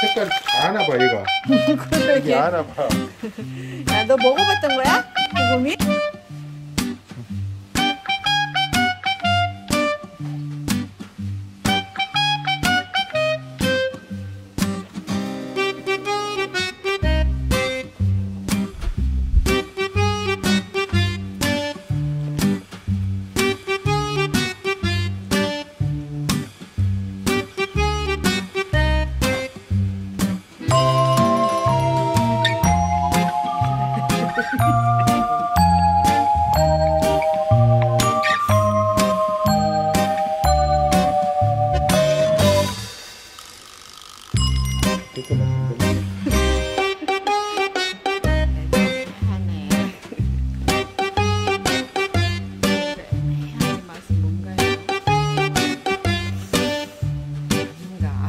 색깔 다 아나 봐 얘가. 그러게. 아나 봐. 야, 너 먹어봤던 거야? 고구미? 뭔가요? 뭔가.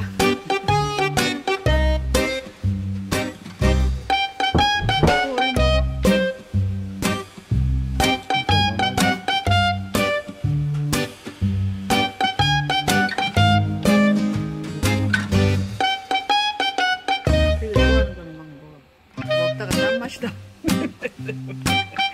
그래서